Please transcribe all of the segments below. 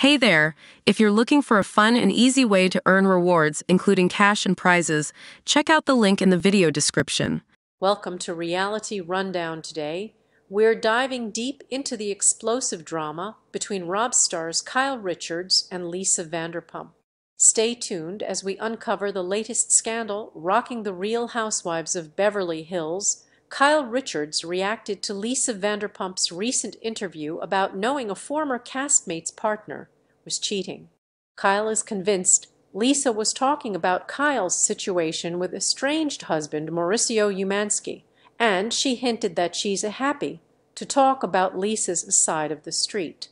Hey there! If you're looking for a fun and easy way to earn rewards, including cash and prizes, check out the link in the video description. Welcome to Reality Rundown today. We're diving deep into the explosive drama between RHOBH stars Kyle Richards and Lisa Vanderpump. Stay tuned as we uncover the latest scandal rocking the real housewives of Beverly Hills. Kyle Richards reacted to Lisa Vanderpump's recent interview about knowing a former castmate's partner was cheating. Kyle is convinced Lisa was talking about Kyle's situation with estranged husband Mauricio Umansky, and she hinted that she's a happy to talk about Lisa's side of the street.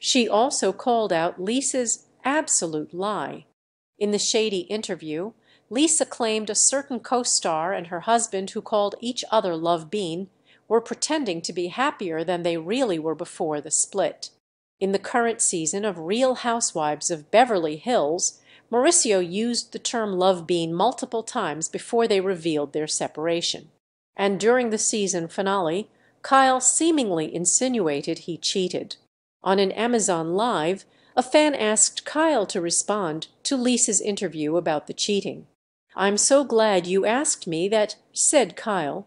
She also called out Lisa's absolute lie in the shady interview, Lisa claimed a certain co-star and her husband who called each other Love Bean were pretending to be happier than they really were before the split. In the current season of Real Housewives of Beverly Hills, Mauricio used the term Love Bean multiple times before they revealed their separation. And during the season finale, Kyle seemingly insinuated he cheated. On an Amazon Live, a fan asked Kyle to respond to Lisa's interview about the cheating. I'm so glad you asked me that, said Kyle.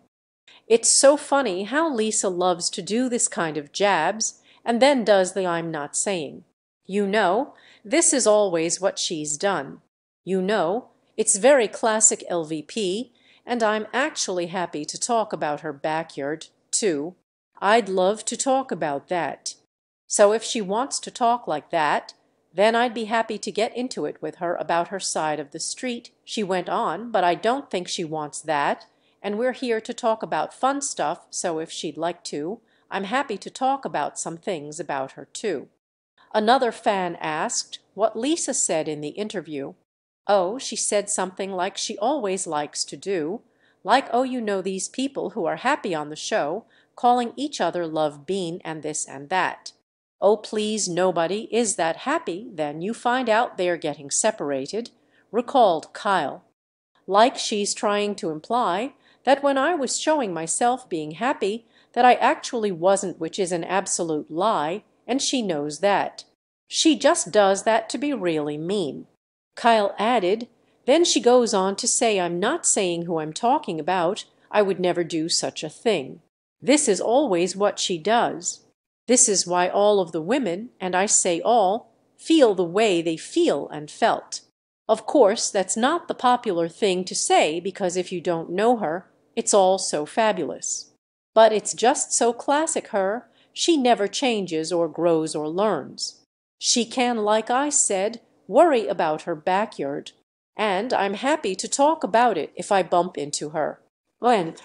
It's so funny how Lisa loves to do this kind of jabs and then does the I'm not saying. You know, this is always what she's done. You know, it's very classic LVP, and I'm actually happy to talk about her backyard, too. I'd love to talk about that. So if she wants to talk like that, then I'd be happy to get into it with her about her side of the street, she went on, but I don't think she wants that, and we're here to talk about fun stuff, so if she'd like to, I'm happy to talk about some things about her too. Another fan asked what Lisa said in the interview. Oh, she said something like she always likes to do, like oh you know these people who are happy on the show, calling each other Love Bean and this and that. Oh, please, nobody is that happy, then you find out they're getting separated, recalled Kyle. Like she's trying to imply that when I was showing myself being happy, that I actually wasn't, which is an absolute lie, and she knows that. She just does that to be really mean. Kyle added, then she goes on to say I'm not saying who I'm talking about, I would never do such a thing. This is always what she does. This is why all of the women, and I say all, feel the way they feel and felt. Of course, that's not the popular thing to say because if you don't know her, it's all so fabulous. But it's just so classic her, she never changes or grows or learns. She can, like I said, worry about her backyard, and I'm happy to talk about it if I bump into her. And